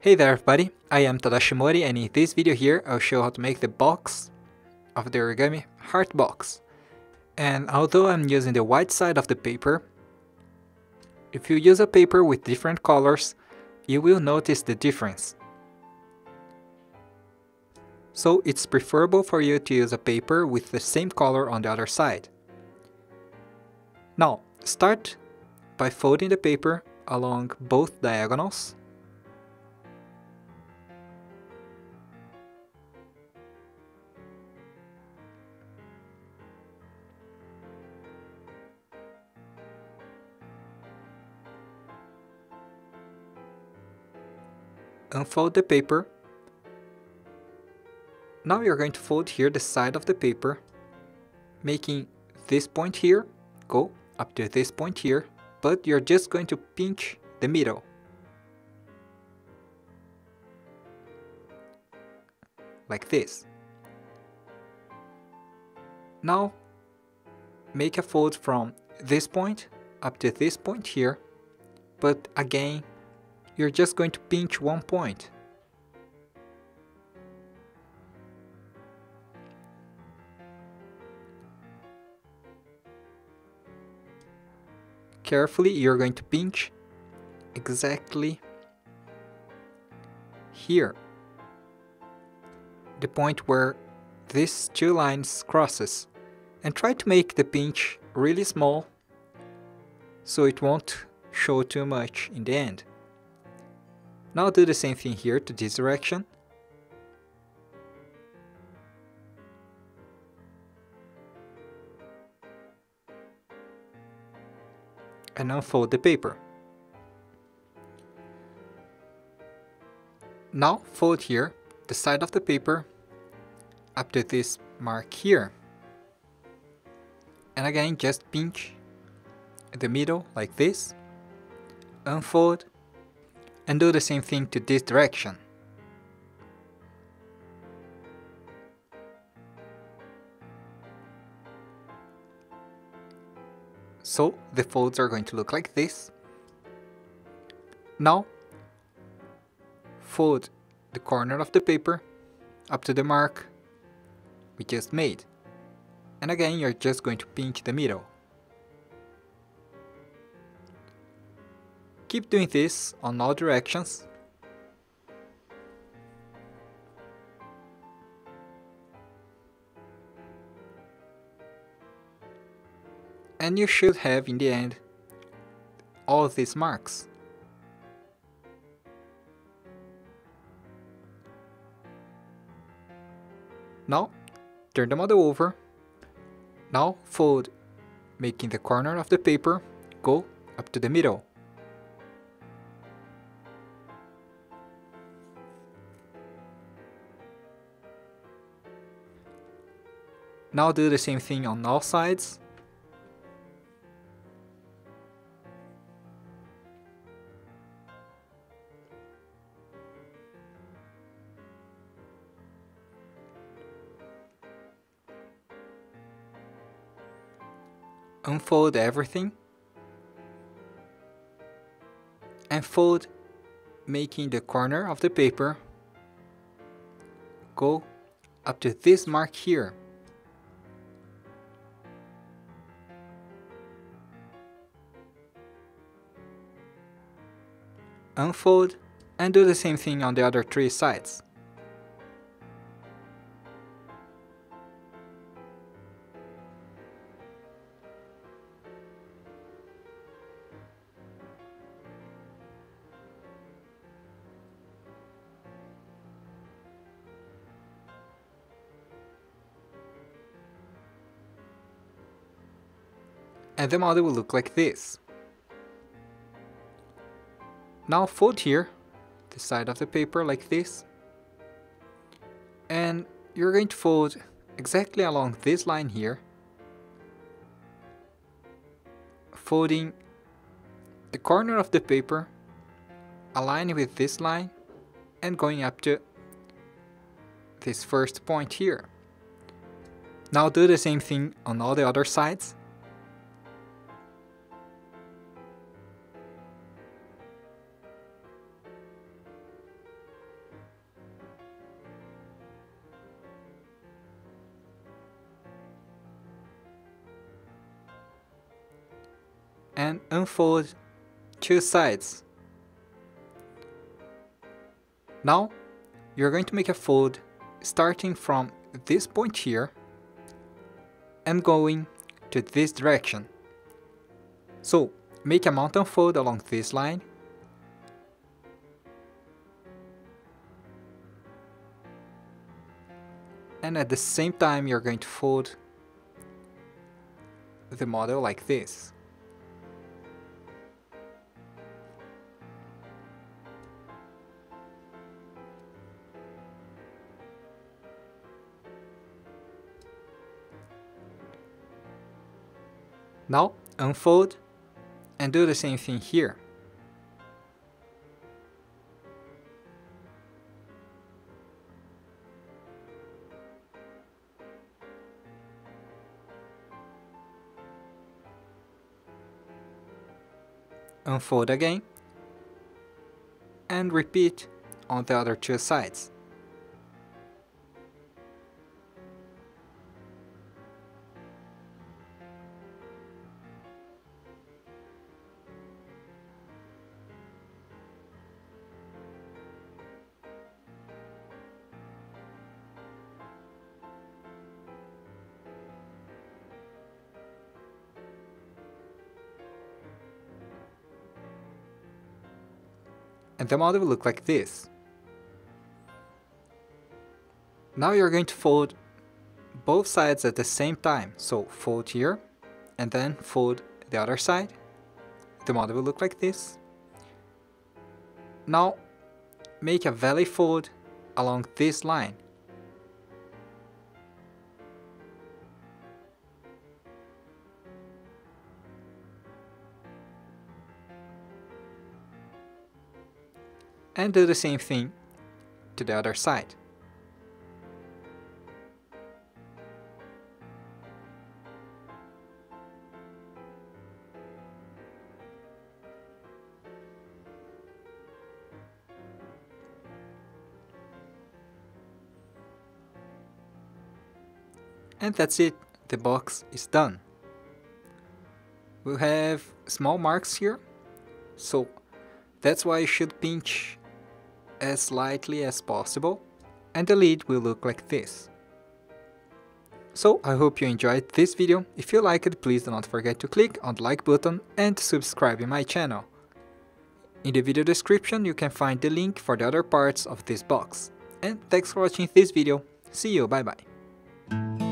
Hey there everybody, I am Tadashi Mori and in this video here I'll show how to make the box of the origami heart box. And although I'm using the white side of the paper, if you use a paper with different colors, you will notice the difference. So it's preferable for you to use a paper with the same color on the other side. Now, start by folding the paper along both diagonals unfold the paper. Now you're going to fold here the side of the paper, making this point here go up to this point here, but you're just going to pinch the middle. Like this. Now make a fold from this point up to this point here, but again you're just going to pinch one point. Carefully, you're going to pinch exactly here. The point where these two lines crosses and try to make the pinch really small so it won't show too much in the end. Now do the same thing here to this direction. And unfold the paper. Now fold here the side of the paper up to this mark here. And again just pinch the middle like this, unfold and do the same thing to this direction. So the folds are going to look like this. Now fold the corner of the paper up to the mark we just made. And again you're just going to pinch the middle. Keep doing this on all directions. And you should have in the end all these marks. Now, turn the model over. Now fold, making the corner of the paper go up to the middle. Now do the same thing on all sides. Unfold everything and fold making the corner of the paper go up to this mark here. Unfold, and do the same thing on the other three sides. And the model will look like this. Now fold here, the side of the paper like this. And you're going to fold exactly along this line here. Folding the corner of the paper, aligning with this line, and going up to this first point here. Now do the same thing on all the other sides. And unfold two sides. Now you're going to make a fold starting from this point here and going to this direction. So make a mountain fold along this line and at the same time you're going to fold the model like this. Now unfold and do the same thing here. Unfold again and repeat on the other two sides. And the model will look like this. Now you're going to fold both sides at the same time. So fold here and then fold the other side. The model will look like this. Now make a valley fold along this line. And do the same thing to the other side. And that's it, the box is done. We'll have small marks here, so that's why you should pinch as lightly as possible and the lid will look like this. So I hope you enjoyed this video, if you liked it please do not forget to click on the like button and subscribe in my channel. In the video description you can find the link for the other parts of this box. And thanks for watching this video, see you, bye bye.